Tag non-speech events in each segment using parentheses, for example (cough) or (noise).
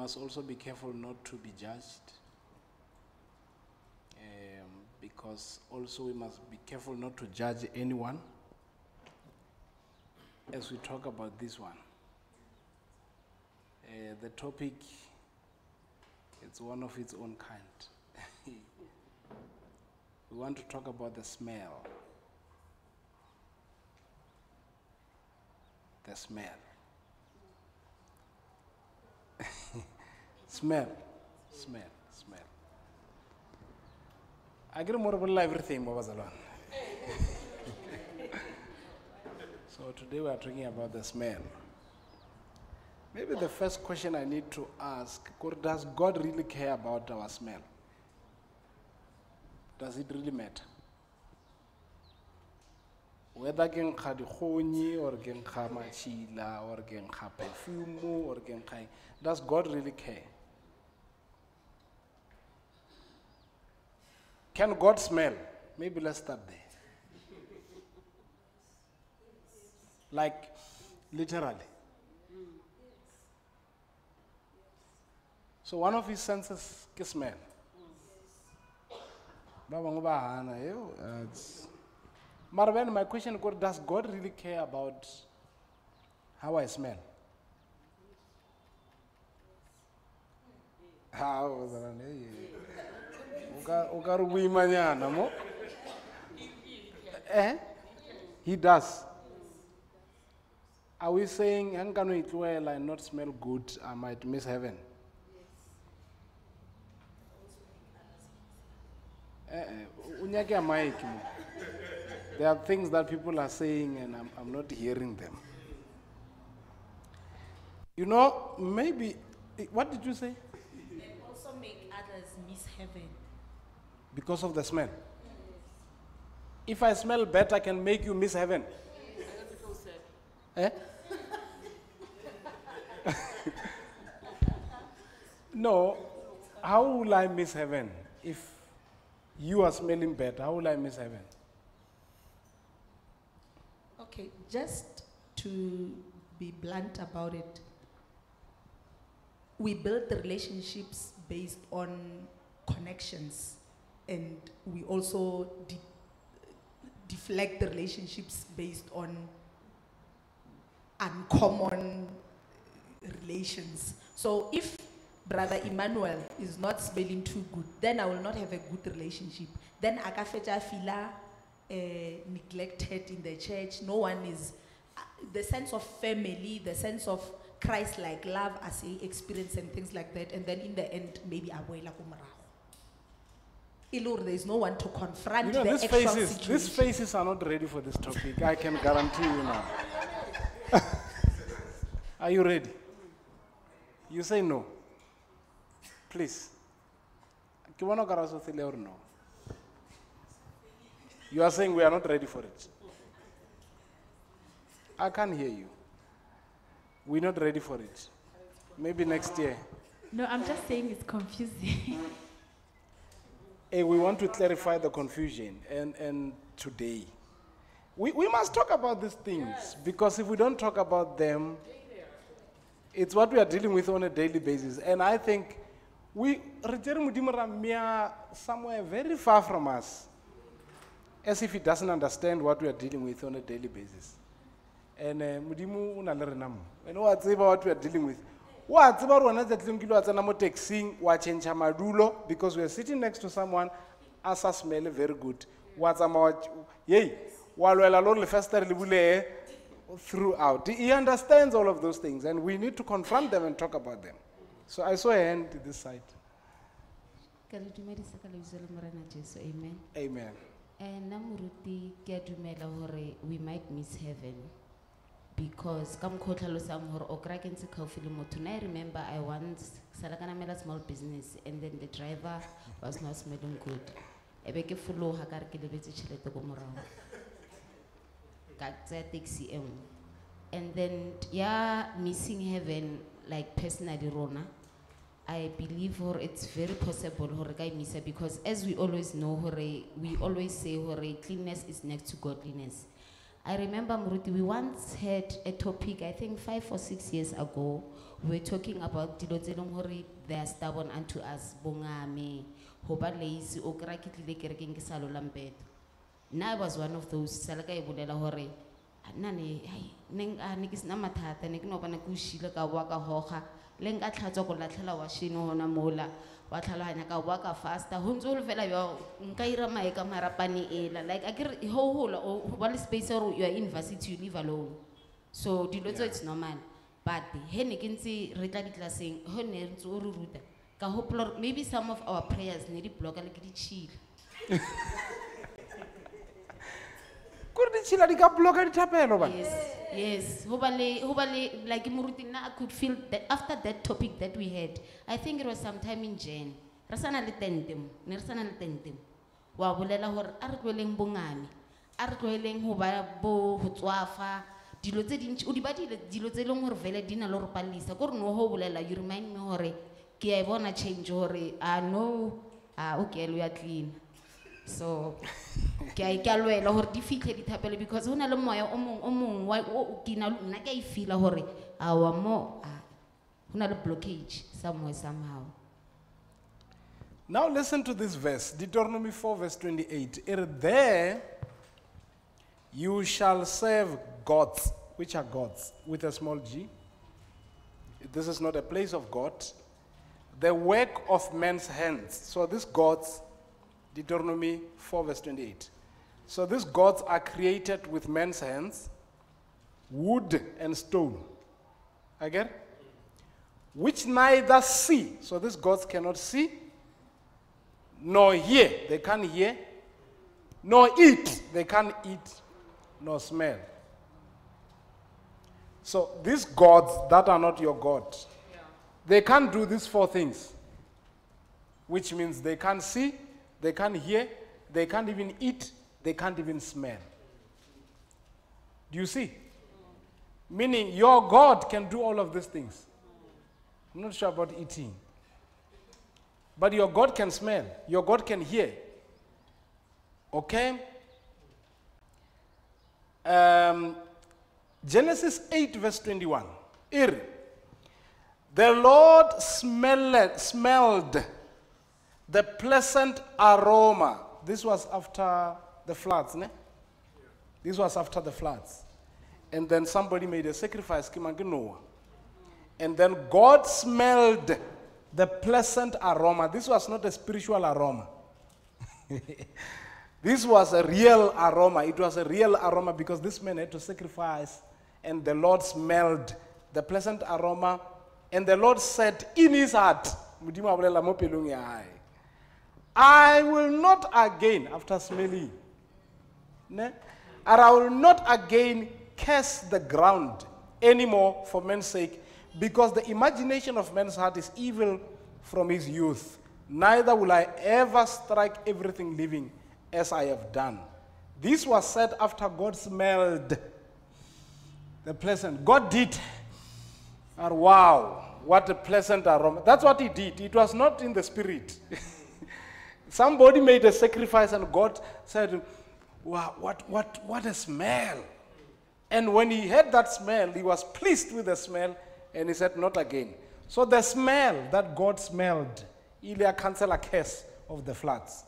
must also be careful not to be judged. Um, because also we must be careful not to judge anyone as we talk about this one. Uh, the topic, it's one of its own kind. (laughs) we want to talk about the smell. The smell. (laughs) smell, smell, smell. I get more about everything, Zalwan. (laughs) so today we are talking about the smell. Maybe the first question I need to ask, does God really care about our smell? Does it really matter? Whether ke nkga dikgonyi or ke nkga matšhila or ke nkga perfume or ke nkga does God really care? Can God smell? Maybe let's start there. Like literally. So one of his senses ke smell. Ba bangwe ba hana, yo, then my question does God really care about how I smell? Ne, eh. He does. Are we saying "Ha nka no e tlohela and not smell good, I might miss heaven? Eh, eh, o a. There are things that people are saying and I'm, I'm not hearing them. You know, maybe, eh, what did you say? They also make others miss heaven. Because of the smell. If I smell bad, I can make you miss heaven. Eh? (laughs) no, how will I miss heaven if you are smelling bad? How will I miss heaven? Okay, just to be blunt about it, we build the relationships based on connections, and we also de- deflect the relationships based on uncommon relations. So if Brother Emmanuel is not smelling too good, then I will not have a good relationship. Then Akafeja Fila uh, neglected in the church. No one is, uh, the sense of family, the sense of Christ like love as a experience and things like that. And then in the end, maybe Abuela Kumaraho. Ilur, there is no one to confront You know, the these actual faces, situation. these faces are not ready for this topic. I can guarantee you now. (laughs) are you ready? You say no. Please. Ke bona o ka re o sothile or no? You are saying we are not ready for it. I can't hear you. We're not ready for it. Maybe next year. No, I'm just saying it's confusing. (laughs) Eh, we want to clarify the confusion and, and today. We, we must talk about these things because if we don't talk about them, it's what we are dealing with on a daily basis. And I think we re tšere Modimo ra mmea somewhere very far from us, as if he doesn't understand what we are dealing with on a daily basis. And eh, Modimo o na le rena mo. And wa tseba what we are dealing with. Wa tseba rona tsatleng ke lo wa tsena mo taxing wa change madulo because we are sitting next to someone a sa smell very good. Wa about, wa ch- yey wa lwela lo re lefestere le throughout. He understands all of those things and we need to confront them and talk about them. So I saw a hand to this side. Ka re dumedisa ka lebitso la amen. Amen. Eh, nna moruti ke a dumela hore we might miss heaven because ka mokgwa o tlhalosang hore o kry-a ke i remember i once sala ka namela small business and then the driver was not smelling good. E be ke fologa ka re ke lebetse tšhelete ko morago ka tsaya taxi e nngwe. And then ya missing heaven like personally rona I believe hore it's very possible misa because as we always know we always say hore cleanliness is next to godliness. I remember Muruti, we once had a topic, I think five or six years ago. We were talking about dilo tse leng they are stubborn unto us, bongame, hoba lazy, o kry-a ke tlile kerekeng ke I was one of those, sale ka e bolela hore, "Ah, nna ne, hai, ne nk- ah, ne ke sena mathata, ne ke le nka tlhatswa ko latlhela washene hona mola, wa tlhaloganya ka boa ka faster, ho ntse ho le fela jwalo, nka ira mae ka marapane ela, like akere ho hola, o ho ba le space ya hore you are in university, you live alone. So dilo tso it's normal. But he ne ke ntse re tla ditlaseng, ho ne ntse o re ruta. Ka hopola hore maybe some of our prayers ne di blocka le ke di (laughs) chile. Kore ditšhila di ka bloka dithapelo bana Yes, yes. Ho ba le, ho ba le, like Muruti, na I could feel that after that topic that we had, I think it was sometime in Jan. Re sana le tente mo, ne re sana le tente mo. Wa bolela hore a re tlohelleng bongame, a re tlohelleng ho ba bo ho tswafa, dilo tse dintsi o di badile dilo tse leng hore vele di na le ho re pallisa ko re no ho bolela you remind me hore ke a e bona change hore ah no ah okay lo ya clean so ke a ke a lwela di fitlhe dithapelo because ho na le moya o mong o mong wa o o- ke na nna ke a e feela hore a wa mo ho na le blockage somewhere somehow Now listen to this verse, Deuteronomy 4, verse 28. It there you shall serve gods, which are gods, with a small g. This is not a place of God. The work of men's hands. So these gods, Deuteronomy 4, verse 28. So these gods are created with man's hands, wood and stone. Again? Which neither see. So these gods cannot see nor hear, they can't hear, nor eat, they can't eat, nor smell. So these gods that are not your God, they can't do these four things, which means they can't see, they can't hear, they can't even eat, they can't even smell. Do you see? Meaning your God can do all of these things. I'm not sure about eating. But your God can smell, your God can hear. Okay? Um, Genesis 8, verse 21. Ir. The Lord smelled, smelled the pleasant aroma. This was after the floods, ne? This was after the floods. And then somebody made a sacrifice, Noah. And then God smelled the pleasant aroma. This was not a spiritual aroma. (laughs) this was a real aroma. It was a real aroma because this man had to sacrifice, and the Lord smelled the pleasant aroma. And the Lord said in his heart, Modimo a bolela mo pelong ya hae, I will not again, after smelling, ne? and I will not again curse the ground anymore for men's sake, because the imagination of man's heart is evil from his youth. Neither will I ever strike everything living as I have done. This was said after God smelled the pleasant. God did. And wow, what a pleasant aroma. That's what he did. It was not in the spirit. (laughs) Somebody made a sacrifice and God said, wow, what, what, what a smell. And when he had that smell, he was pleased with the smell and he said, Not again. So the smell that God smelled, Ilya cancel a curse of the floods.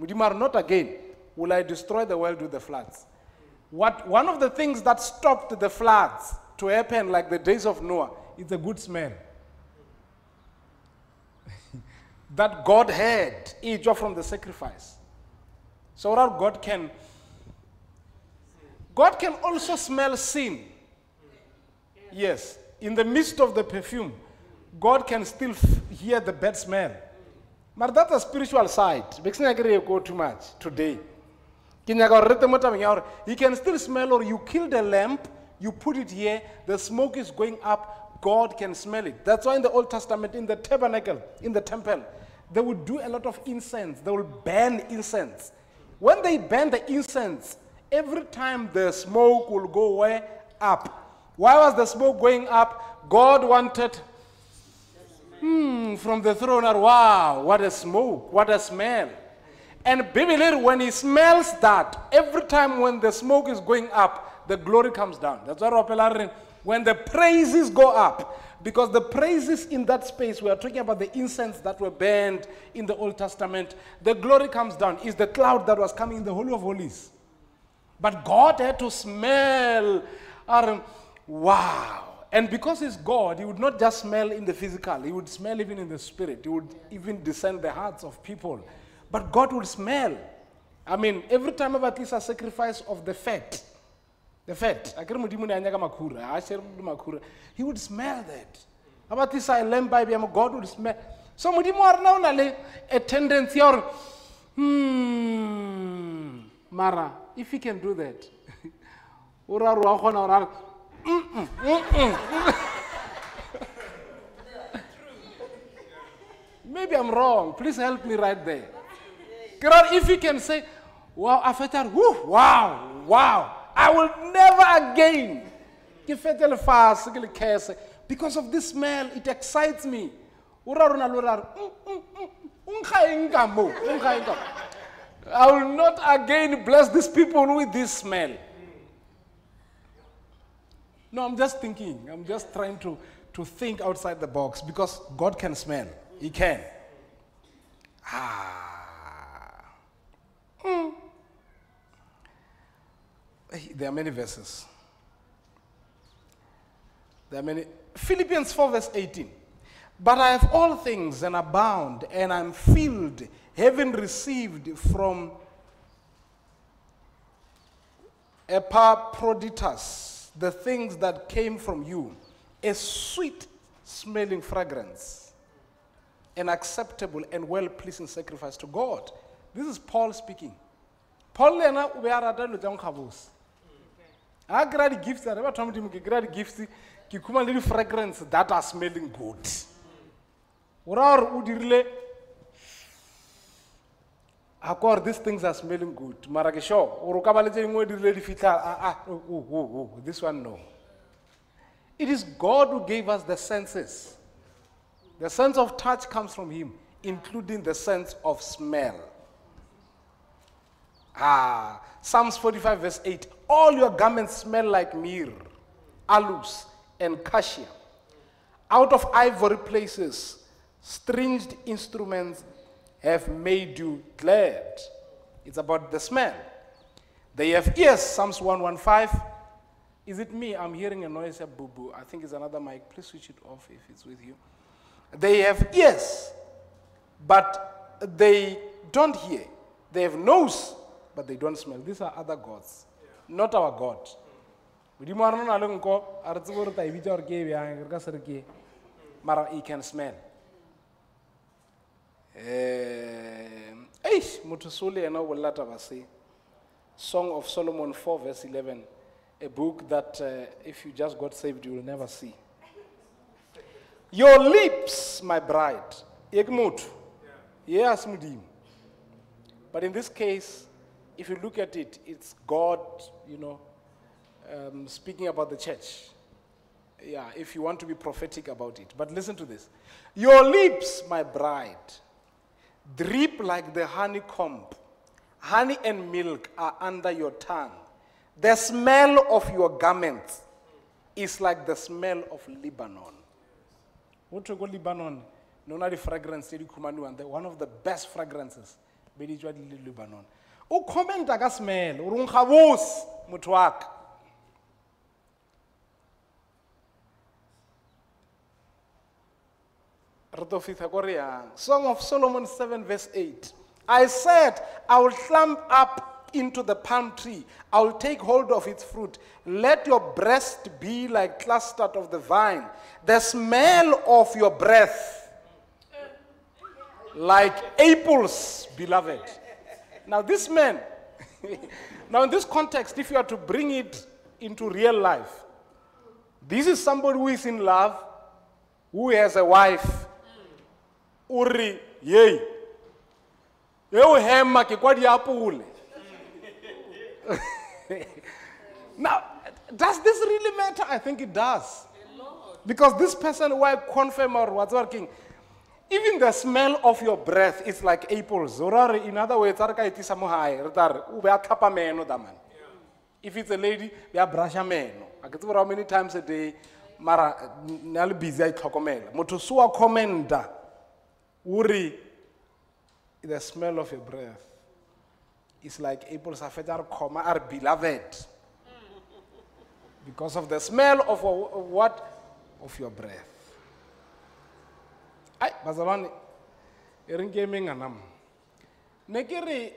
Mudimar, not again will I destroy the world with the floods. What, one of the things that stopped the floods to happen like the days of Noah is a good smell. That God had each from the sacrifice. So God can God can also smell sin. Yes, in the midst of the perfume, God can still hear the bad smell. But that's a spiritual side. Because I go too much today. You can still smell or you kill the lamp, you put it here, the smoke is going up, God can smell it. That's why in the Old Testament, in the tabernacle, in the temple, they would do a lot of incense. They will burn incense. When they burn the incense, every time the smoke will go way up. Why was the smoke going up? God wanted hmm, from the throne. Wow, what a smoke, what a smell. And Bibele, when he smells that, every time when the smoke is going up, the glory comes down. That's why Ropela re- when the praises go up, because the praises in that space, we are talking about the incense that were burned in the Old Testament, the glory comes down. Is the cloud that was coming in the Holy of Holies. But God had to smell, um, wow. And because He's God, He would not just smell in the physical, He would smell even in the spirit. He would even descend the hearts of people. But God would smell. I mean, every time about this a sacrifice of the fat, the fat, akere modimo ne a nyaka makhura, ha share makhura, he would smell that. About this a lamb by God would smell. So modimo a rena o na le a tendency ya hmm, mara, if he can do that, o ra re wa kgona gore a re, "Mm-mm, mm-mm." (laughs) Maybe I'm wrong. Please help me right there. Gerard, if he can say, wow, I felt whoo, wow, wow, I will never again. Ke fetele fase, ke. Because of this smell, it excites me. "Mm, mm, mm. I will not again bless these people with this smell. No, I'm just thinking. I'm just trying to, to think outside the box because God can smell. He can. Ah. Hmm. Eh, Eh, there are many verses. There are many. Philippians 4, verse 18. But I have all things and abound, and I'm filled, having received from Epaphroditus the things that came from you, a sweet smelling fragrance, an acceptable and well pleasing sacrifice to God. This is Paul speaking. Paul we are le ena a a kry-a di-gifts are batho ba modimo ke kry-a di-gifts ke khuma le di-fragrance that are smelling good. O raya gore o a these things are smelling good. Mara ke sure gore o ka ba le tse dingwe di oh, oh, oh, this one no. It is god who gave us the senses. The sense of touch comes from him including the sense of smell. Ah, Psalms 45, verse 8. All your garments smell like myrrh, aloes, and cassia. Out of ivory places, stringed instruments have made you glad. It's about the smell. They have ears, Psalms 115. Is it me? I'm hearing a noise, a boo boo. I think it's another mic. Please switch it off if it's with you. They have ears, but they don't hear. They have nose, but they don't smell. These are other gods, not our God. modimo a rena na le nko a re tsebe gore ta e bitsa gore ke e bjang re ka se re ke e. mara he can smell. Um eish motho so le yena o bolela taba se song of solomon 4 verse 11 a book that uh, if you just got saved you will never see. Your lips my bride. Ye ke motho ye a se modimo but in this case if you look at it it's god you know um, speaking about the church yeah, if you want to be prophetic about it. But listen to this. Your lips, my bride, drip like the honeycomb. Honey and milk are under your tongue. The smell of your garments is like the smell of Lebanon. What you go Lebanon? No, not the fragrance, one of the best fragrances. Lebanon. O commenta ka smell, o re nkga bose, motho ko song of solomon 7 verse 8 i said i will climb up into the palm tree. I will take hold of its fruit. Let your breast be like clustered of the vine. The smell of your breath like apples beloved now this man (laughs) now in this context if you are to bring it into real life this is somebody who is in love who has a wife. O re yei e o hema ke kwa diapole (laughs) now does this really matter? I think it does. Because this person who i confirm or what's working even the smell of your breath is like apples Or are- in other words a re ka etisa mo gae re tla re o be a tlhapa if it's a lady be are brusha meno. Ke tsebe how many times a day mara le busy a itlhokomela. Motho se wa commenta o re the smell of your breath is like apples a fetsa a re coma a re beloved. Mm. Because of the smell of what? Of your breath ai bazalwane e reng ke emeng anam ne ke re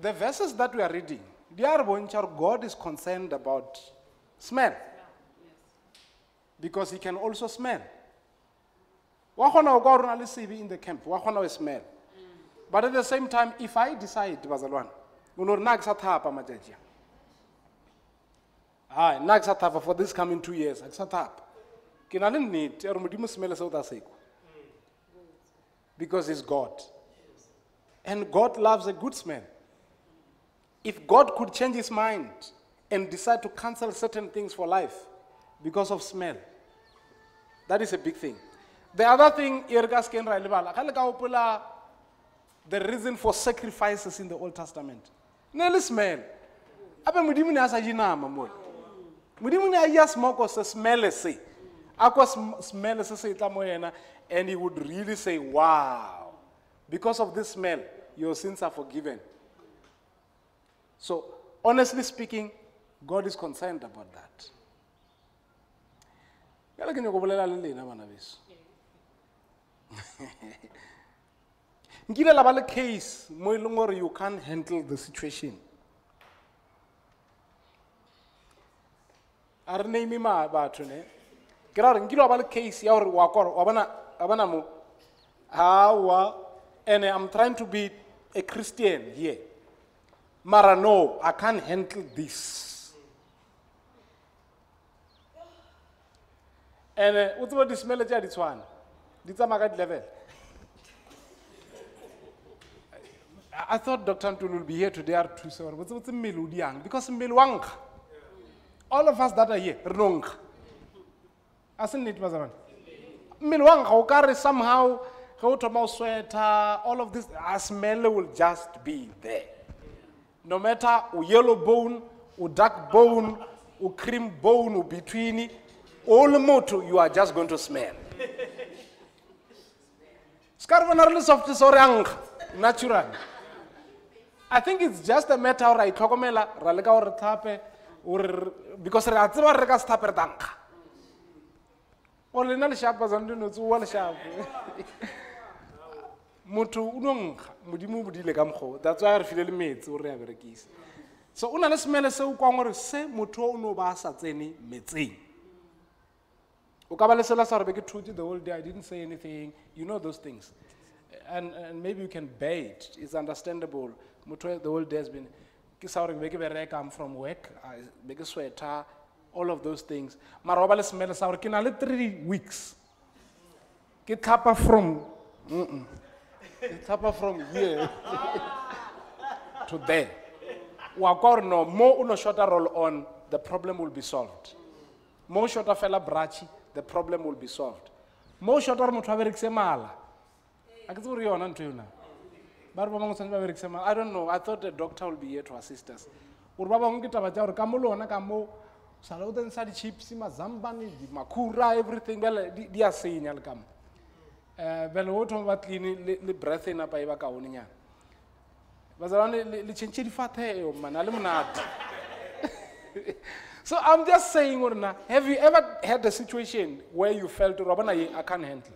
the verses that we are reading di a re bontšha gore god is concerned about smell. Because he can also smell. Wa kgona go kwa gore na le sebe in the camp wa kgona go smell. Mm. But at the same time if i decide bazalwane o no re na ke sa thapa matšatši a? Hai nna ke sa thapa for this coming two years a ke sa thapa. Ke na le nnete ya gore modimo semele seo ta sekwa because he's god. And god loves a good smell if god could change his mind and decide to cancel certain things for life because of smell that is a big thing. The other thing the reason for sacrifices in the old testament. Ne le smell. Ape modimo ne a sa je nama mole modimo ne smele se a kwa sm- smele se se tla mo yena and he would really say wow. Because of this smell your sins are forgiven. So honestly speaking god is concerned about that. Jale ke nyako bolela le lena bana beso? (laughs) Nkile la ba le case mo e gore you can't handle the situation. A re name batho ne ba le case gore wa kora wa bona wa hawa and i'm trying to be a christian here mara no i can't handle this and uh, o tseba di-smele tša di tshwana di tsamaya di-level I- thought Dr. Antun will be here today or two, so what's what's mmele diang because wa. All of us that are here, re no nkga. A se nnete bazalwane. Mmele wa nkga ka re somehow ge o sweater, all of this, a smell will just be there. No matter o yellow bone, o dark bone, o cream bone, o between, all motho you are just going to smell. Ska re bona re le soft re a. I think it's just a matter of ra itlhokomela ra leka gore re gore because re a tseba gore re ka se tlhape re o lena lešapa zane dinotse oa lešapo motho o no nkga modimo o bodile ka mokgwa that's why re file le metsi gore re a berekisa. So o na le semele se o kwang gore se motho o o ne o ba a sa tsene metseng. O ka ba le sela sa gore be ke thutse the whole day i didn't say anything. You know those things. And, and maybe you can bear it it's understandable. Motho the whole day has been ke sa gore be ke bereka from work be ke sweater all of those things. Mara wa le three weeks. Ke tlhapa from tlhapa from here (laughs) to there. Wa no mo o no shota roll on the problem will be solved. Mo o shota fela brachi the problem will be solved. Mo o shota gore motho i don't know. I thought the doctor will be here to assist us. Gore ba bangwe taba tša gore ka mo le ona ka mo tsentsha di-chips mazambane di- makhura everything bele di di a senya le kamo um bele o thoma ba clean le le breath e napa e ba kaonenyana bazalwane le le tšhentšhe difatheo mana le monate (laughs) so I'm just saying, Urna, have you ever had a situation where you felt, Rabana, I can't handle?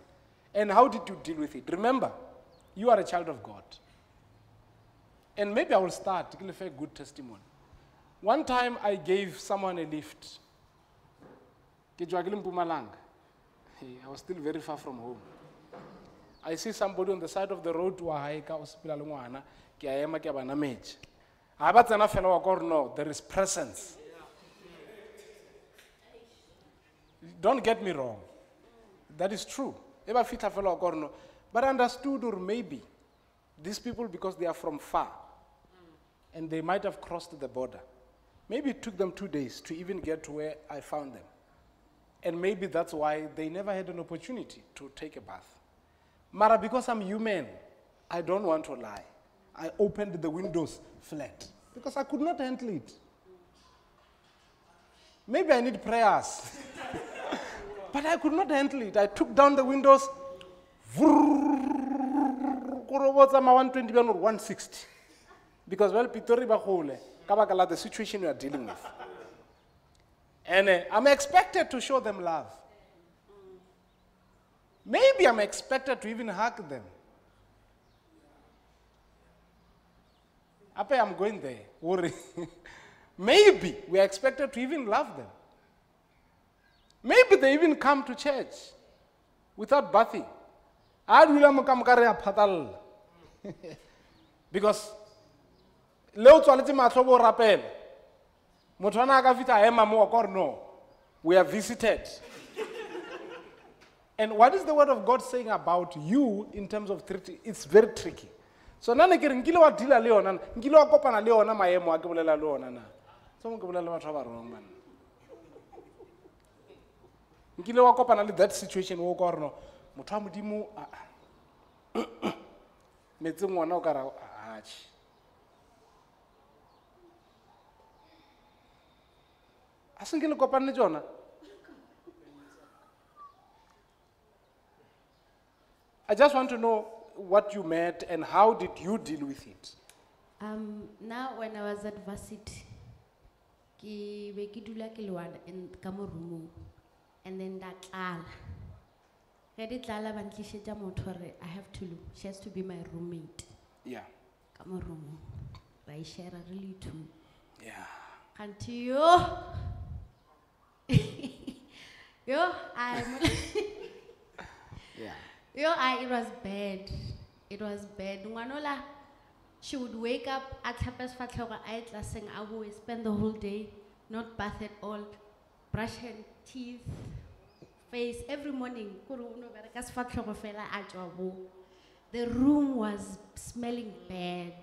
And how did you deal with it? Remember, you are a child of God. And maybe I will start to give a good testimony. One time I gave someone a lift. I was still very far from home. I see somebody on the side of the road wa haeka o sepela le ngwana ke a ema ke a ba nametše. Ga ba tsena fela wa no there is presence. Don't get me wrong. That is true. E ba fitlha fela wa ka gore no. But understood or maybe these people because they are from far and they might have crossed the border maybe it took them two days to even get to where I found them and maybe that's why they never had an opportunity to take a bath Mara, because I'm human, I don't want to lie. I opened the windows flat because I could not handle it. Maybe I need prayers. (laughs) but I could not handle it. I took down the windows. Korobotsa ma 120 or 160. Because well, Pitori ba gole, ka the situation we are dealing with. And uh, I'm expected to show them love. Maybe I'm expected to even hug them. Ape, I'm going there. Worry. (laughs) Maybe we are expected to even love them. Maybe they even come to church without bathing. A (laughs) dula mo ka moka re a phatalla. Because le o tswaletse matlho bo rapela motho ana a ka fitlha a ema mo ka no we are visited. And what is the word of god saying about you in terms of treaty it's very tricky. So nna ne ke re nkile wa deala le yona nkile wa kopana le yona maemo a ke bolela le ona na. So mo ke bolela le batho ba ba rong nkile wa kopana le that situation o ka goreno motho wa modimo (coughs) metseng ngwana o ka ra atšhe a senke le kopanne tsona i just want to know what you met and how did you deal with it Um, now when I was at varsity, be ke dula ke le in and then da tlala. Ge di tlala ba ntlišetša motho I have to, she has to be my roommate yeah ka mo roomong. Ra e really two. yeah Kanti yo. Yo, I (laughs) yeah Yo, I, it was bad. It was bad. Ngwanola, she would wake up at half fatloga I tlaseng I would spend the whole day, not bath at all, brush her teeth, face every morning. Kuru uno bereka sefatlhogo fela a tswa bo. The room was smelling bad.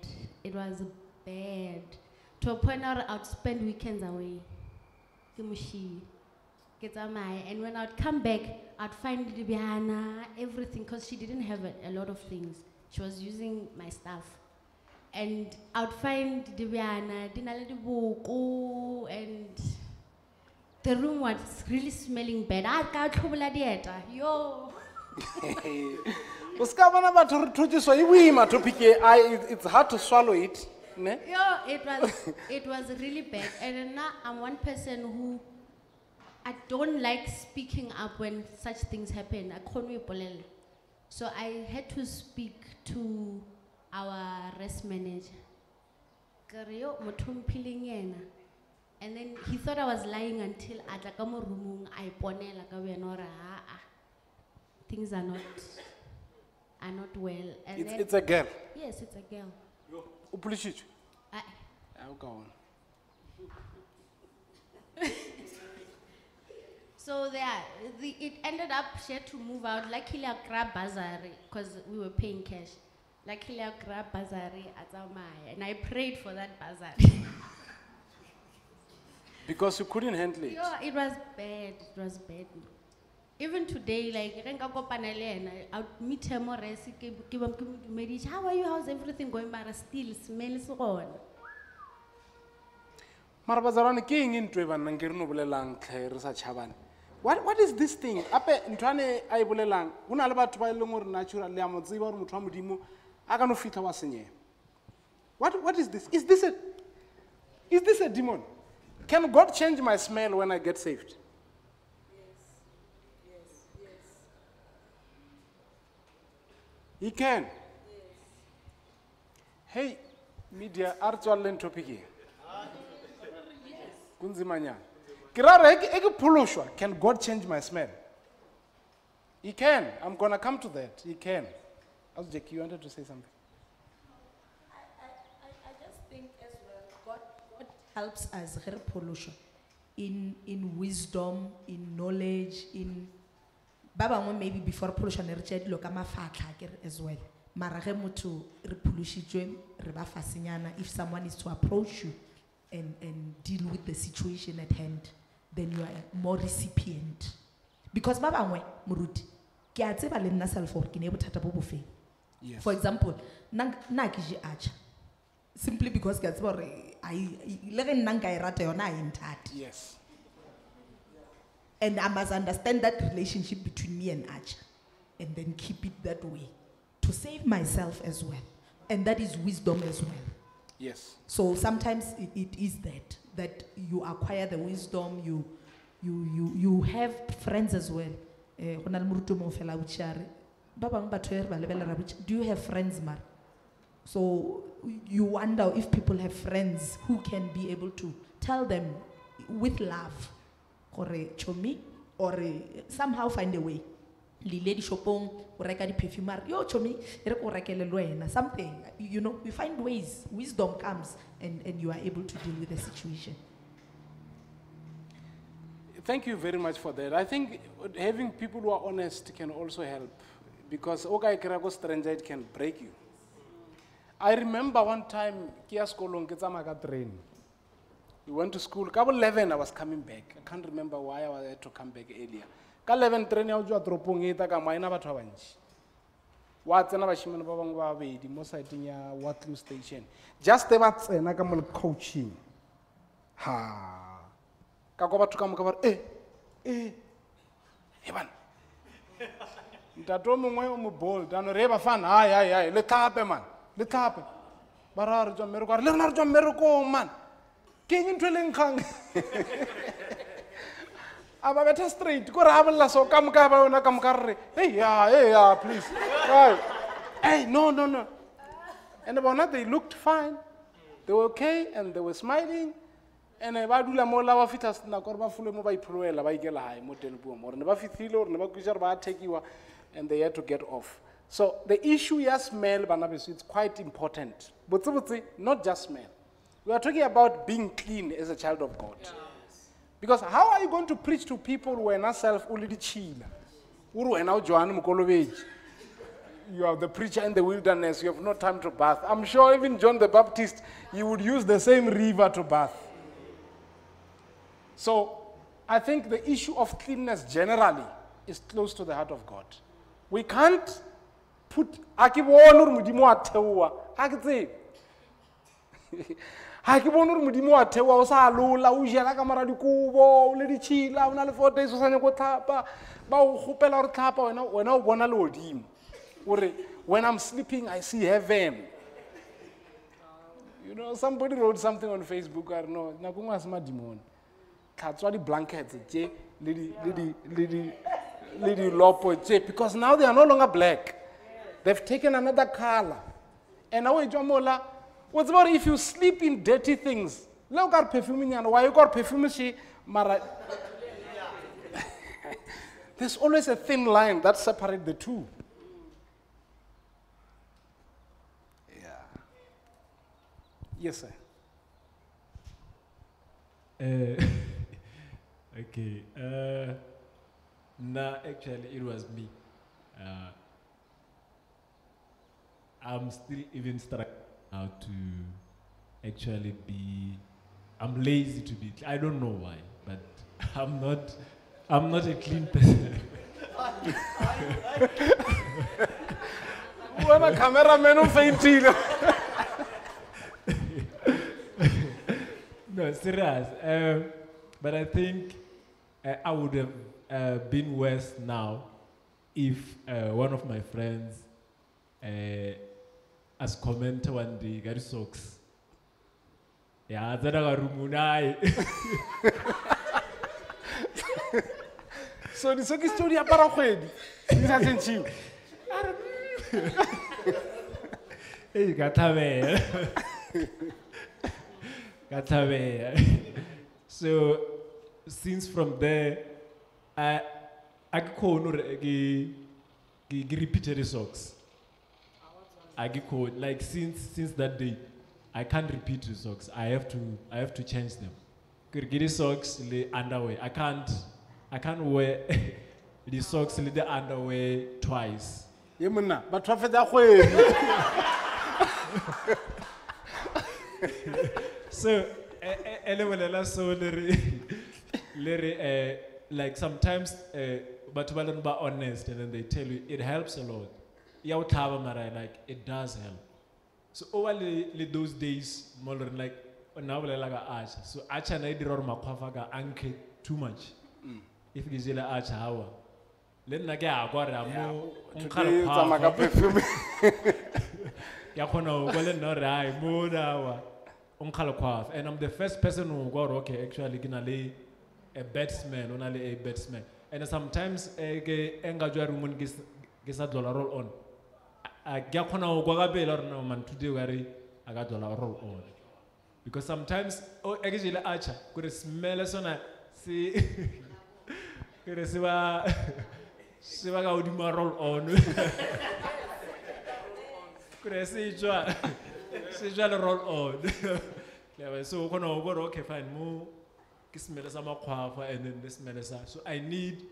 It was bad. To a point where I'd spend weekends away. Ke tsamaye and when I'd come back I'd find Dibiana everything because she didn't have a, a lot of things. She was using my stuff. And I'd find diboko and the room was really smelling bad. I ka tlhobola dieta. Yo. O se ka bona batho re thotseswa e boima topic e ah, I- it's hard to swallow it ne? Yo, it was it was really bad. And now I'm one person who I don't like speaking up when such things happen. I can't be. So I had to speak to our rest manager. Kare yo, motho o mphileng yena. And then he thought I was lying until a tla ka mo roomong a iponela ka wena gore ah things are not are not well. And it's, then it's a girl yes, it's a girl. polišitšwe I, ka ona (laughs) So there, the, it ended up she had to move out. Luckily, I grabbed Bazari because we were paying cash. Luckily, I grabbed Bazari at Amaya and I prayed for that Bazari. (laughs) because you couldn't handle it Yo, it was bad. It was bad. Even today, like, re nka kopana le yena, I would meet her more resi, ke ke ba- ke mo dumedisa, how are you, how's everything going, but still, smell se gona. mara bazalwane ke eng e ntho e banna ke re no bolelang tlhe re sa tšhabane what, what is this thing? Ape ntho ane a e bolelang. Go na le batho ba e leng gore natural le a mo tseba gore motho wa modimo a ka no fitlha wa senyega. What, what is this? Is this a, is this a demon? Can god change my smell when i get saved? Yes, yes, yes. he can. Hey media a re tswaleleng topic e? Kunzimanyana can god change my smell? He can. I'm gonna come to that. He can. Jackie, you wanted to say something? I, I, I just think as well, God, God helps us re in, in wisdom, in knowledge, in ba bangwe maybe before dilo ka mafatlha ke re as well. Mara ge motho re phološitšwe re if someone is to approach you and, and deal with the situation at hand then you are more recipient. Because ba bangwe moruti ke a tseba le nna self gore ke ne bothata bo bofeng for example nna ke je simply because ke a tseba gore le ge nna nka e rata yona a e nthate Yes. and i must understand that relationship between me and acha and then keep it that way to save myself as well and that is wisdom as well Yes. So sometimes it, it is that that you acquire the wisdom, you you you you have friends as well. Eh, do you have friends mara so you wonder if people have friends who can be able to tell them with love or eh, somehow find a way le ile dishopong o reka di-perfume are yo chomi e ko rekele something you know we find ways wisdom comes and, and you are able to deal with the situation Thank you very much for that. I think having people who are honest can also help because okay, Kirako stranger it can break you. I remember one time Kia Skolong Kitsamaka train. We went to school. Couple eleven, I was coming back. I can't remember why I had to come back earlier. Ka eleven train ya go tswa toropong e tla ka maina batho ba bantši. Wa tsena bashimane ba bangwe ba babedi mo siteng ya Waterloo station. Just ba tsena ka mo le coaching. Ha. ka kwa batho ka moka ba re e e e bana ntate o mongwe o mo bold ano re e ba fana ai ai ai le tlhape man le tlhape ba ra re tswa mmereko a re le rena re tswa mmerekong man ke eng ntho e leng kgang (laughs) a ba betha straight kore a bolela so ka moka ba yona ka moka re re eh, hey ya hey ya please. Right. Hey no no no. And bona they looked fine. They were okay and they were smiling. And ba dula mo la ba fitlha nako gore ba fole mo ba ipholoela ba ikela gae mo tenepuong gore ne ba fitlhile gore ne ba kwisa gore ba thekiwa and they had to get off. So the issue ya smell bana beso it's quite important. Botsebotse not just smell we are talking about being clean as a child of god because how are you going to preach to people wena self o le ditšhila o you are the preacher in the wilderness. You have no time to bath. I'm sure even john the baptist he would use the same river to bath. So I think the issue of cleanness generally is close to the heart of God. We can't put (laughs) ga ke bone gore modimo a theoa o sa lola o jela ka mara dikobo o le ditšhila o na le four days o sa nyako tlhapa. Ba o gopela gore tlhapa wena o bona leodimo gore when i'm sleeping i see heaven. You know somebody wrote something on facebook i don't know nako ngwe a se madimone tlhatswa di-blankets tše le di- le di- le di- dilopo tše because now they are no longer black. They've taken another color. And now etswa mola tseba gore if you sleep in dirty things le o ka re perfumenyana wa e ka gore perfume she mara (laughs) there's always a thin line that separates the two yeah yes sir Uh, (laughs) okay. Uh, nah, actually, it was me. Uh, I'm still even struggling how to actually be. I'm lazy to be. I don't know why, but (laughs) I'm not. I'm not a clean person. (laughs) wena cameraman o faintile (laughs) no, serious. Um, but I think uh, I would have uh, been worse now if uh, one of my friends, uh, as commenter one day, got socks. Yeah, that's a room. (laughs) so disokisi tšeo di apara kgwedi di sa tšhentšhiwe Hey, ka thabela. Ka thabela. so since from there I I ke kgone hore ke ke ke repeated the socks. Kgone like since since that day I can't repeat the socks. I have to I have to change them. Ke re ke di socks le underwear. I can't I can't wear (laughs) the socks the underwear twice. ye monna batho ba fetsa kgwedi So, ele bolela so le re (laughs) le re eh like sometimes eh but ba honest and then they tell you it helps a lot ya o tlhaba mara like it does help. So over le, le those days mo leng like o nna o bolela ka acha so acha na e dira gore makgwafa ka anke too much. If ke jele acha hawa. Le nna ke a kwa re a mo o nkga Today, tsamaya ka perfume. (laughs) ke a kgona go kwa le nna gore ai mo dawa o nkga lekgwafa and i'm the first person who kwa gore okay actually ke na le a batsman o na le a batsman. And sometimes eh, ke enga jwa rumon ke sa dlola roll on a- a- ke a kgona go kwa ka pele gore no man o kare a ka dlola roll on because sometimes e ke jele acha kore smele sona se (laughs) kore se ba (laughs) se ba ka hodima roll on. (laughs) Kore se tswa se tswa le roll on. Yeah, so o kgona go bona okay fine mo ke semele sa makgwafa and then le semele sa so i need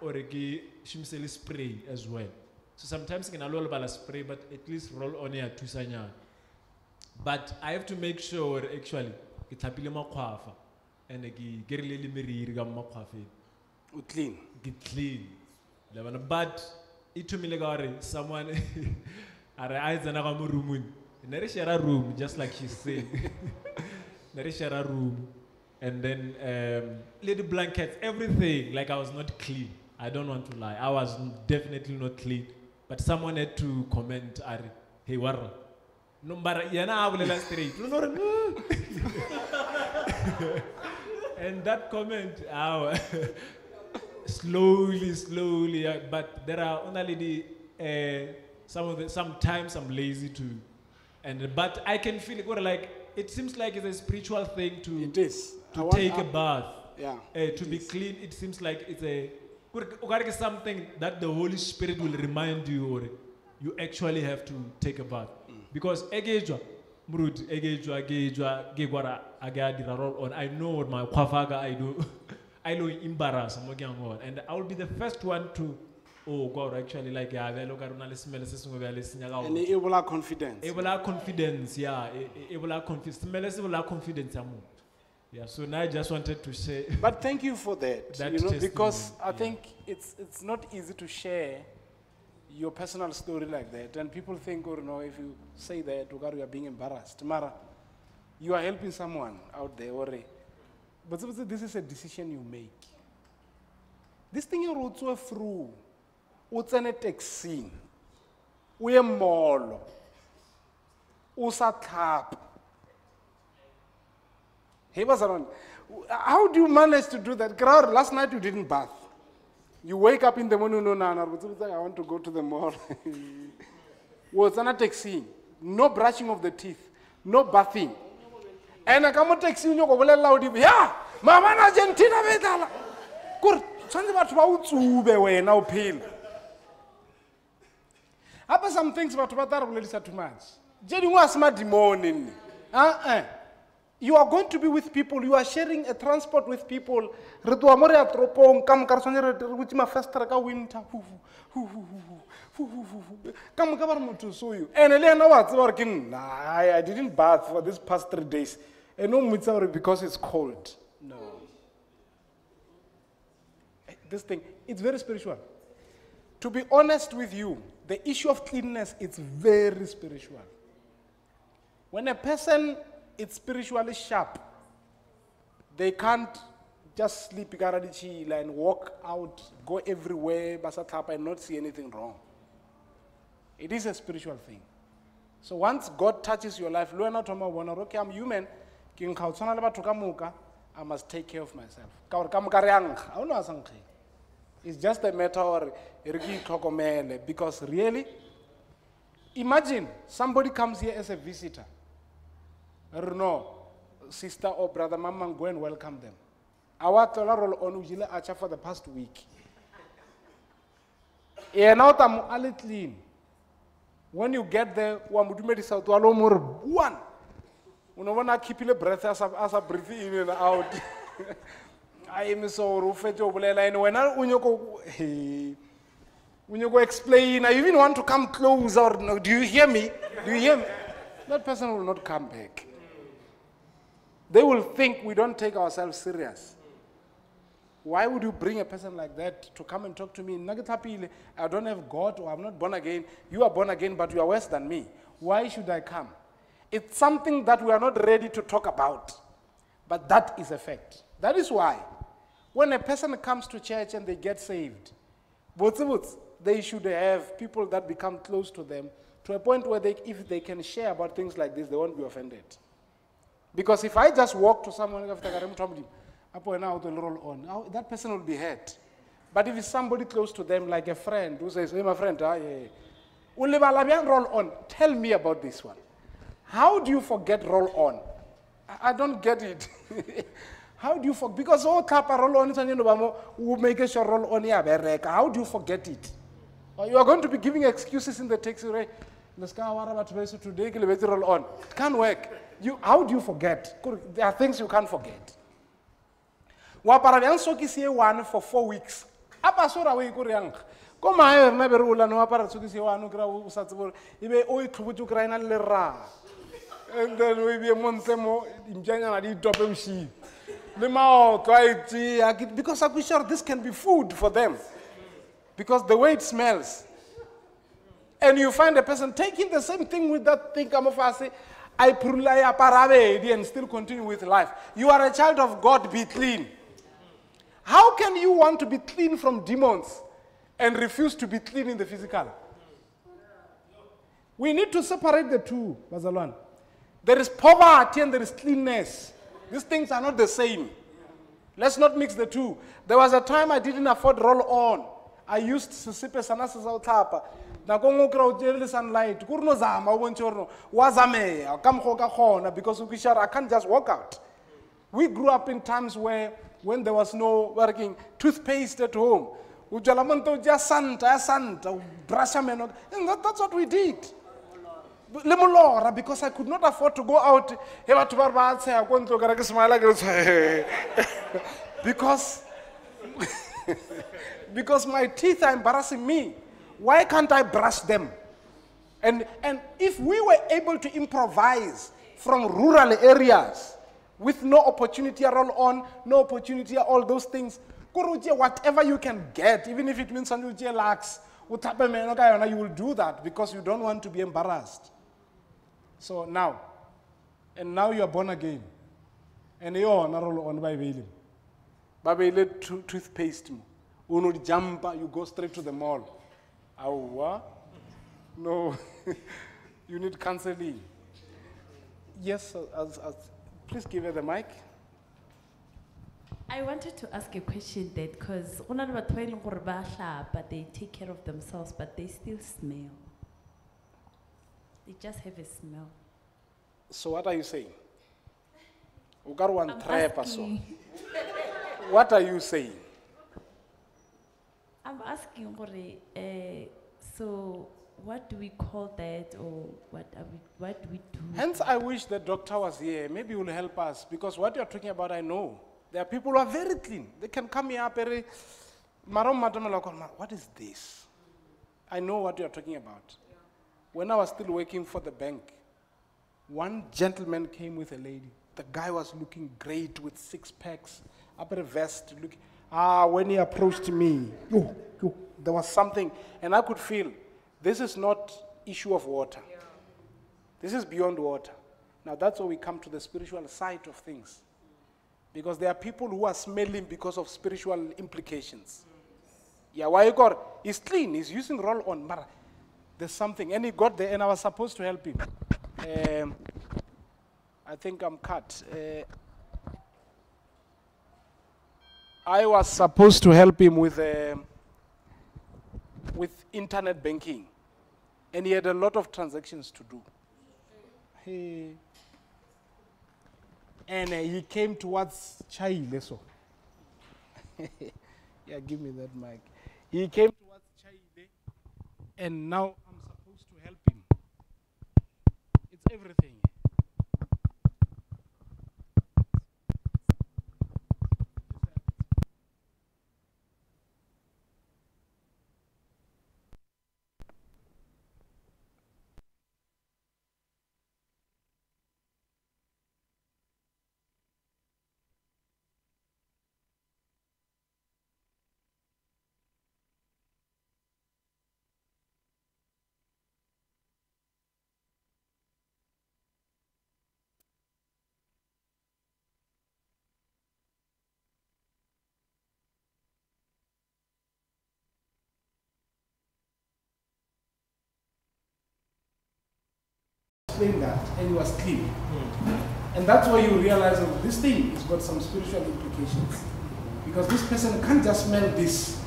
or ke šomise le spray as well so sometimes ke le go lebala spray but at least roll on ya thusanyana. But i have to make sure actually it's ke tlhapile makgwafa and ke kerile le meriri ka makgwafeng O clean. get clean. Le but e thomile ka gore someone (laughs) a re a e tsena ka mo roomong. Ne re share a room just like she's saying. (laughs) Ne re share a room and then um, le the blankets everything like i was not clean. I don't want to lie. I was definitely not clean but someone had to comment a re hey warra no mara yena a bolela straight no no re (laughs) and that comment awa (laughs) slowly, slowly. yeah, but there are only the uh, some of the sometimes I'm lazy too, and but I can feel it. What like it seems like it's a spiritual thing to It is. I to want- take a I- bath, Yeah. uh, to be clean. It seems like it's a something that the Holy Spirit will remind you or you actually have to take a bath. Because egejwa mruti egejwa egejwa gegwara agadira on. I know what my kwafaga I do (laughs) I know embarrass mo ke yang on and I will be the first one to oh god actually like ya velo ka rona le smele se sengwe bja le senya ka And go it will have confidence. e bola confidence yeah e- e- e bola confidence smele se bola confidence ya motho yeah so now I just wanted to say (laughs) But thank you for that. That you know, because I yeah. think it's it's not easy to share your personal story like that, and people think, or no, if you say that, you are being embarrassed. Mara, you are helping someone out there, or but this is a decision you make. This thing you wrote through, what's an taxi, we a mall, usa tap. Hey, Basaron, how do you manage to do that? Crowd, last night you didn't bath. You wake up in the morning, no, no, no, I want to go to the mall. (laughs) Was an taxi, no brushing of the teeth, no bathing. And I come to taxi, you go loud, yeah, Mama Argentina, betala. Good, something about Ube, when now pale. Hapa some things batho ba tla re bolelisa too much je dingwe a se madimone nne uh-uh you are going to be with people, you are sharing a transport with people. Re tloa mo re ya toropong ka moka re tshwane re botse mafestere ka winter. Ka moka ba re motho soyo. And le ena wa tseba gore ke nna, I didn't bath for these past three days. And no mmotsa gore because it's cold. No. Eh, this thing, it's very spiritual. To be honest with you, the issue of cleanness is very spiritual. When a person it's spiritually sharp. They can't just sleep Igaradichila and walk out, go everywhere, Basatapa, and not see anything wrong. It is a spiritual thing. So once God touches your life, Luena okay, I'm human, I must take care of myself. It's just a don't. It's just a matter of because really, imagine somebody comes here as a visitor no, sister or brother, mama, go and welcome them. Our tolerol on Ujila Acha for the past week. And out I'm clean. When you get there, Wamudumedi Sautualo more one. Unawana kipile breath as a breathe in and out. (laughs) I am so rufeto eh, bulela and when I unyoko when you go explain, I even want to come closer. No, do you hear me? Do you hear me? That person will not come back. They will think we don't take ourselves serious. Why would you bring a person like that to come and talk to me? I don't have God or I'm not born again. You are born again, but you are worse than me. Why should I come? It's something that we are not ready to talk about. But that is a fact. That is why when a person comes to church and they get saved, they should have people that become close to them to a point where they, if they can share about things like this, they won't be offended. Because if I just walk to someone apo na auto roll on, now that person will be hurt. But if it's somebody close to them, like a friend who says, Hey, my friend, ah, roll on, tell me about this one. How do you forget roll on? I, don't get it. (laughs) How do you forget? Because all kappa roll on is who make sure roll on. How do you forget it? You are going to be giving excuses in the taxi, right? Today roll on. It can't work. You, how do you forget? There are things you can't forget. wa bjang sokisi one for four weeks? A pasora o e kore yang ko mae rena be re olane wa apara sokisi one o kry-a o sa tsebe gore ebe o e tlhobotse o kry-a e na le leraga and then o ebie mo ntle mo dintšanyana di itope bošii le tšea ke- because I'm sure this can be food for them. Because the way it smells. And you find a person taking the same thing with that thing ka and still continue with life. You are a child of god be clean. How can you want to be clean from demons and refuse to be clean in the physical? We need to separate the two bazalwane there is poverty and there is cleanness. These things are not the same. Let's not mix the two. There was a time I didn't afford roll on. I used sesepe sana se sa o kry-a o tšere le sunlight. Ko re zama o bontšhe gore no, zameya ka mokgwa o ka kgona because o I can't just walk out. We grew up in times where when there was no working toothpaste at home. O tswela mo o tšea santa ya santa, o brusha meno. That's what we did. le molora because i could not afford to go out he batho ba re ba tsheya ko ke ke (laughs) because (laughs) because my teeth are embarrassing me why can't i brush them and and if we were able to improvise from rural areas with no opportunity at all on no opportunity all those things whatever you can get even if it means yona you will do that because you don't want to be embarrassed so now, and now you are born again. And you are on by Bailim. By Bailim toothpaste. Uno jumper, you go straight to the mall. Awa? No. (laughs) you need counseling. Yes, as, as, please give her the mic. I wanted to ask a question that because but they take care of themselves, but they still smell. They just have a smell. So what are you saying? O ka re wa I'm asking, What are you saying? I'm asking, gore, eh, so what do we call that or what, are we, what do we do? Hence, I wish the doctor was here. Maybe he will help us because what you're talking about, I know. There are people who are very clean. They can come here, very. Marom kwa, What is this? I know what you're talking about. When I was still working for the bank, one gentleman came with a lady. The guy was looking great with six packs, upper vest. Look, ah, when he approached me, yo, yo, there was something, and I could feel this is not issue of water. This is beyond water. Now that's where we come to the spiritual side of things. Because there are people who are smelling because of spiritual implications. Yeah, why got he's clean, he's using roll on, but there's something. And he got there, and I was supposed to help him. Um, I think I'm cut. Uh, I was supposed to help him with, um with internet banking, and he had a lot of transactions to do. He, and uh, he came towards Chile, so. (laughs) yeah, give me that mic. He came towards Chile, and now I'm supposed to help him. It's everything. Explained that, and he was clean. Hmm. And that's why you realize that this thing has got some spiritual implications. Because this person can't just smell this.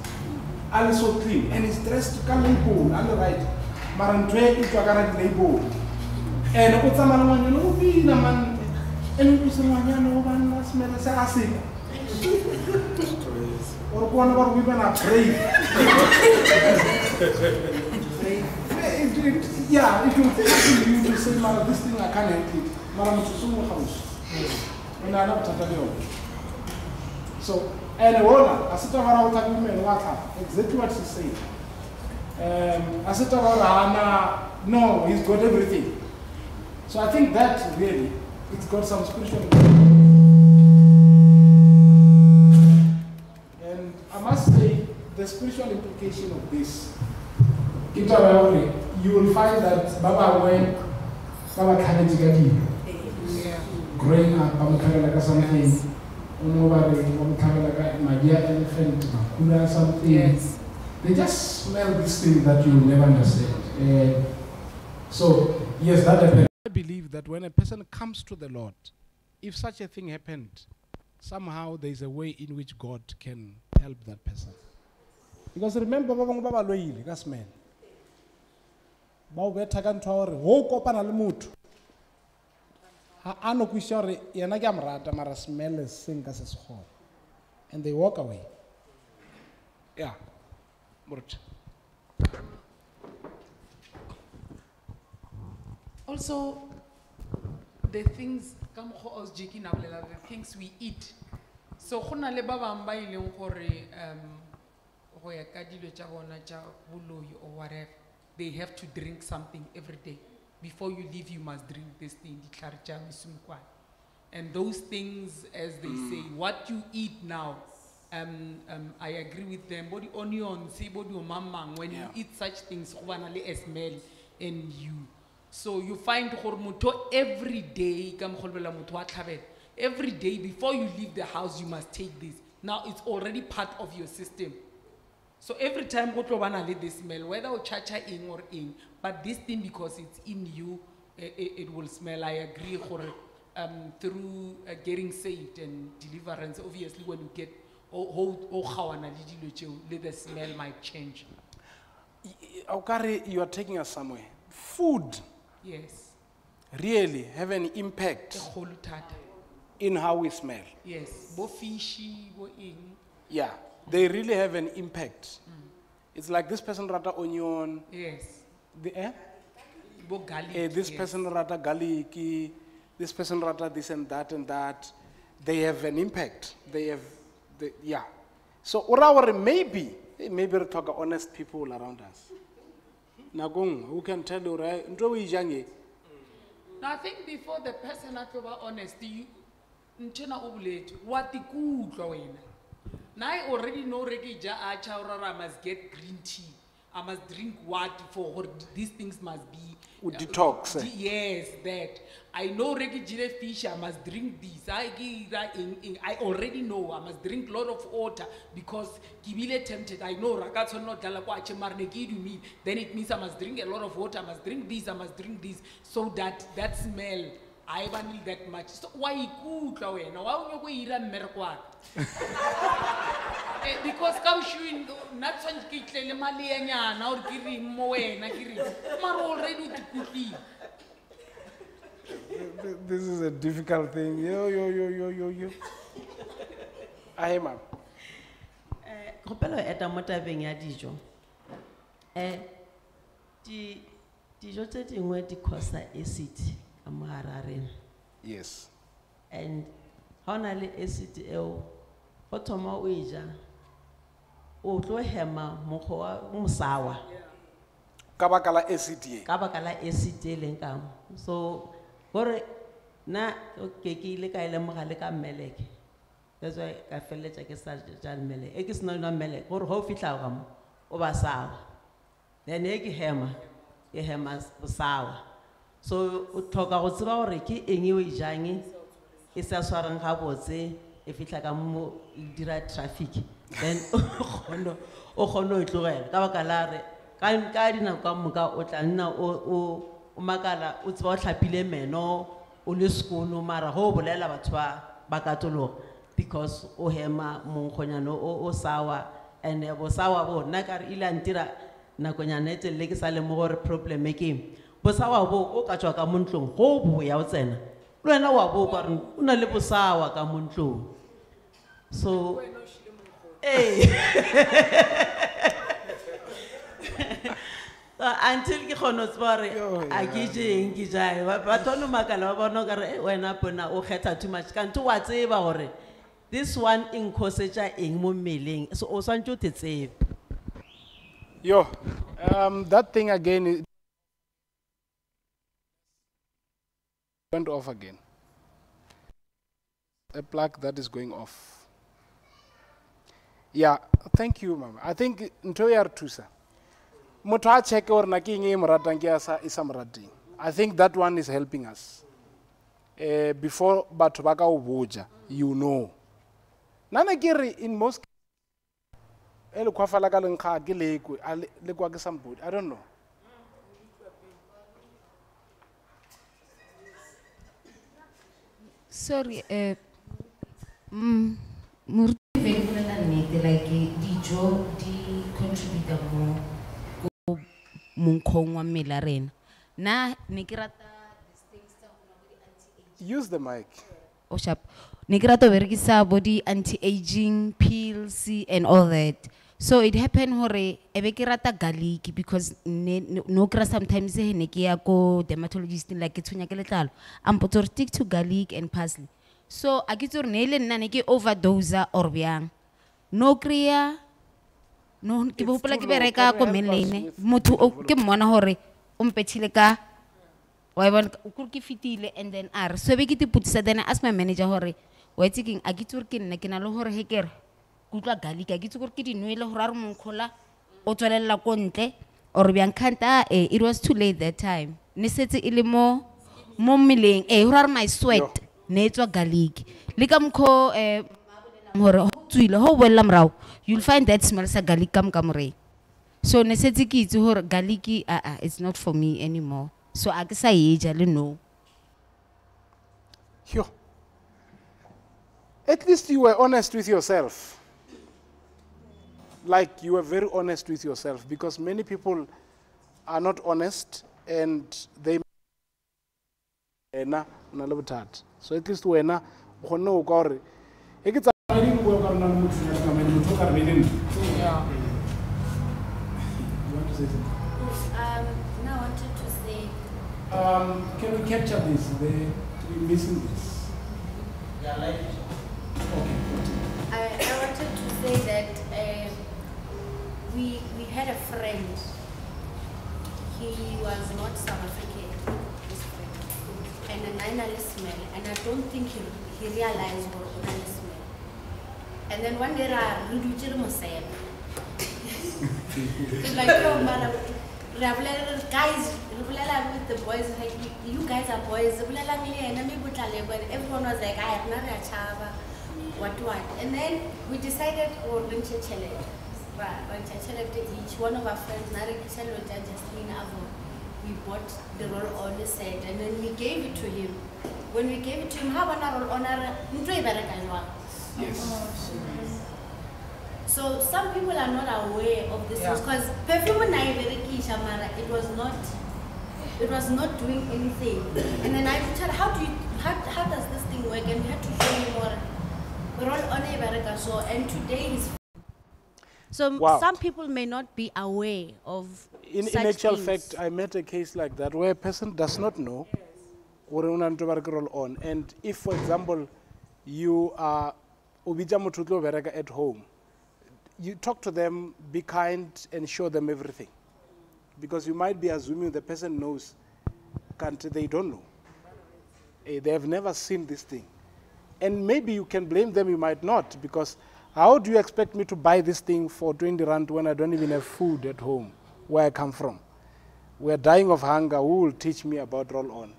Is so clean. And he's dressed to come in cool, all right. Marantwe itwakara label. And o tsamaya le ngwanyana o bina man. And o se ngwanyana o bana smell se a se. Or bona ba re women are brave. (laughs) Yeah, it will happen you to say, this thing I can't help it. Mara, sengwe house. O na le bothata le yone. So, and wona, a se taba ra o tla women wa tla. Exactly what she's saying. Um, a se taba ra hana, no, he's got everything. So I think that really, it's got some spiritual And I must say, the spiritual implication of this, ke taba ya hore you will find that ba bangwe ba ba tlhabetse ka dilo. Growing up ba mo tlhabela ka something. O no ba re ba mo tlhabela ka madi a elephant makula something. Yes. they just smell this thing that you will never understand. Eh, so yes that happened. I believe that when a person comes to the Lord if such a thing happened somehow there is a way in which God can help that person. Because remember ba bangwe ba ba loile ka smell ba o betha ka ntho ya gore go o kopana le motho ga a no kweša gore yena ke a mo rata mara smell seng ka se segole and they walk away yeah Moruti. Also, the things, ka mokgwa o Jackie na bolela, the things we eat. So go na le ba bang ba e leng gore um go ya ka dilo tša bona tša boloi or whatever, they have to drink something every day. Before you leave, you must drink this thing, ditlhare tša mesunkwane. And those things, as they say, what you eat now, um, um, I agree with them. Body onions, body mamang. When you eat such things, go bana le smell in you. So you find gore motho every day, ka mokgwa o lebelela motho wa tlhabela, every day before you leave the house, you must take this. Now it's already part of your system. So every time go tlo bana le this smell, whether o chacha eng or eng, but this thing because it's in you, eh, eh, it will smell. I agree um, through uh, getting saved and deliverance, obviously when you get o ho o kgawana le dilo the smell might change. Y- y- o ka re you are taking us somewhere. Food. Yes, really have an impact in how we smell. Yes, bo fishy, bo eng. yeah they really have an impact. It's like this person rata onion. Yes, the, eh? bo garlic. Eh, this yes. person rata garlic this person rata this and that and that. They have an impact. They have the, yeah. So ora gore maybe eh, maybe re tlhoka honest people around us. Nako nngwe who can tell you right? Ntho o e jang e? No, I think before the person a tlo ba honest, you, ntšhena o boletse, wa tikutlwa wena. Now I already know reke ja a I must get green tea. I must drink what for or these things must be. O detox, eh? Yes, that. I know reke jile fish, I must drink this. I, ke ira eng- eng, I already know I must drink a lot of water because ke bile tempted. I know raka tshwanela go dlala kwa tšhe, mare ne ke e. Then it means I must drink a lot of water, I must drink this, I must drink this, so that that smell I ba need that much. So wa ikutlwa wena, wa o nyako ira mmereko wa ka. Eh, because ka bošweng nna tshwanetse ke tle le maleanyana gore ke reng mo wena ke reng mare already o tikutlile this is a difficult thing. Yo yo yo yo yo yo. Ahe mama Eh, kgopela go eta mo tabeng ya dijo. Um di dijo tse dingwe di causa acid mogare yes. And ga o na le acid eo go thoma o e ja o tlo hema mokgwa wa mosawa. Ka baka la acid ye ka baka la acid e leng kamo so gore nna ke ke ile ka e lemoga le ka mmeleke that's why ka feleletša ke sa ja mmeleke e ke sena nwa mmeleke gore ga o fitlha ka mo o ba sawa. Then e ke hema ke hema bosawa so o tlhoka go tseba gore ke eng o e jang e sa swarang gabotse e fitlha ka mo e dira traffic then o kgone o e tlogela. Ka baka la re ka dinako ka moka o tla nna o makala o tseba o tlhapile meno o le sekono mara go o bolela batho ba katologa because o hema monkgonyana o sawa and bosawa bo nna ka re ile a ntira nakonyana e telele ke sa lemogo gore problem e ke eng bosawa bo o ka tswa ka mo ntlong go o boya o tsena. Le wena wa bo ka re o na le bosawa ka mo ntlong so ee (laughs) until ke kgone ho tseba gore a ke jeng ke jae. Batho ba no makala ba bona o kare "Eh, wena pona o kgetha too much. Kante wa tseba gore this one e nkgosetša eng mo mmeleng so o swantse o te tsebe. Yo, um, that thing again went off again. A plug that is going off. Yeah, thank you, Mama. I think ntho ya re thusa. Check gore na ke eng sa. I think that one is helping us. Uh, before batho ba you know. Nana ke in most e le khwafala ka lenkga ke i don't know Sorry, eh, mm, nnete like dijo di contributa mo ko wa mmele a rena. Nna ne ke rata use the mic. O sharp. Ne ke rata berekisa bo di anti-aging pills and all that so it happened hore e be ke rata garlic because ne no kry sometimes he ne ke ya ko dermatologist like ke tshwenya ke letlalo. A mpotsa gore stick to garlic and parsley. So a ke itse gore ne e le nna ne ke overdosa or bjang? No kry-a no ke too ke bereka ko you help us mainlane motho o- ke mmona gore o mpethile ka wa bona kore ke fetile and then a re. So be ke tipotisa then I ask my manager gore wa itse keng a ke itse gore ke nna ke na le gore he kere ke utlwa garlic a ke itse gore ke di nwele gore a re monkgola o tswelelela ko ntle or kganta eh, it was too late that time. Ne setse e le mo mo mmeleng eh gore a re my sweat ne e tswa garlic. Le ka mokgwa um gore ho tswile ho bolela morago you'll find that smell sa garlic ka moka moreng. So ne setse ke itse gore garlic ah, ah, it's not for me anymore. So a ke sa e ja le no at least you were honest with yourself like you were very honest with yourself because many people are not honest and they wena o na le bothata so at least wena o kgonne go kwa gore e ke tsamaya di bua ka rona le motho ya tsamaya motho o re beile ntho. You want to say? Um, no, I wanted to say, Um, can we capture this? They, we're missing this. Okay. I, I wanted to say that we we had a friend. He was not South African, friend, and a nine smell, and I don't think he, he realized what a smell. And then one day, I reduced him (laughs) like, oh, man, guys, with the boys, like, you- guys are boys, re bolela le yena, maybe o tla leboha." but everyone was like, "Ai, rena re a tšhaba, what what. And then we decided, oh, re ntshe tšhelete. Ra tšhelete each. One of our friends, na rekisa dilo tša Justine Avon. We bought the roll-on the set and then we gave it to him. When we gave it to him, ha bona roll-on a re, ntlo e bereka? So some people are not aware of this because perfume na it was not it was not doing anything. And then I her, how do you how, how does this thing work? And we had to show him more. We're all on Ibereka so and today he's So Wow. some people may not be aware of In, in actual things. fact, I met a case like that where a person does not know gore o na le ntho ba re ke roll on. And if, for example, you are o bitsa motho o tlo bereka at home, you talk to them, be kind, and show them everything. Because you might be assuming the person knows, can't they don't know. Eh, they have never seen this thing. And maybe you can blame them, you might not, because how do you expect me to buy this thing for 20 rand when I don't even have food at home where I come from? We're dying of hunger. Who will teach me about roll on?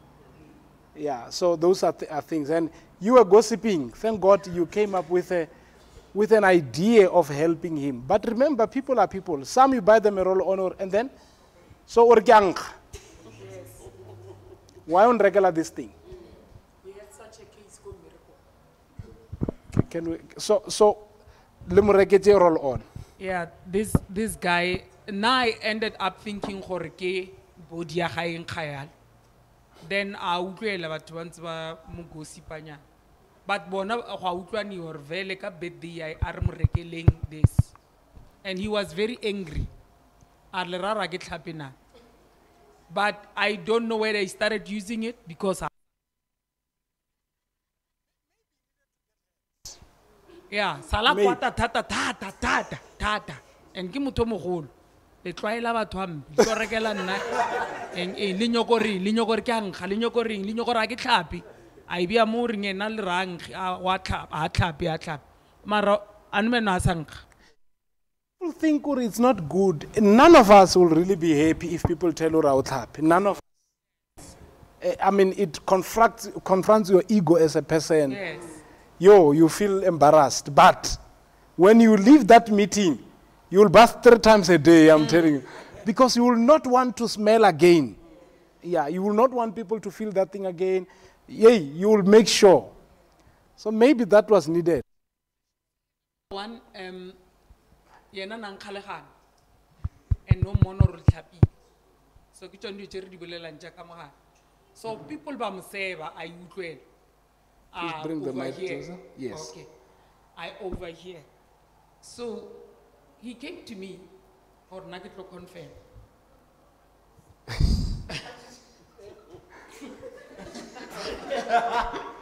Yeah, so those are, th- are things. And you were gossiping. Thank God you came up with, a, with an idea of helping him. But remember, people are people. Some you buy them a roll on, or, and then, so or why on regular this thing We had such a case go Miracle. can we so so roll on Yeah, this this guy. Now I ended up thinking gore ke body ya gaeng khayal. Then a utlwela batho ba ntse ba mo gossipanya. But bona go a utlwani hore vele ka re mo this. And he was very angry. A le rara. But I don't know whether he started using it because I Yeah, sala kwata thata thata thata thata. And ke motho o mogolo. Le tlwaela batho hampe. Tlo rekela nna. En eh le nyoko reng, le nyoko re ke a nkga, le nyoko reng, le nyoko ra ke tlhapi. A e bia mo reng ena le rang a a tlhapi a tlhapi. Mara ane meno a sa nkga. people think gore it's not good none of us will really be happy if people tell you ra o tlhape none of us Eh, i mean it confronts confronts your ego as a person Yes. Yo you feel embarrassed but when you leave that meeting you will bath three times a day i'm telling you because you will not want to smell again yeah you will not want people to feel that thing again yay you will make sure so maybe that was needed One um yena nang kgalegana. And no tlhapile. So dilo tse re di bolelang jaaka. So people ba mo seba a utlwela. Please Ah, bring the mic here. closer. Yes. Okay. I overhear. So he came to me for tlo confirm. (laughs) (laughs)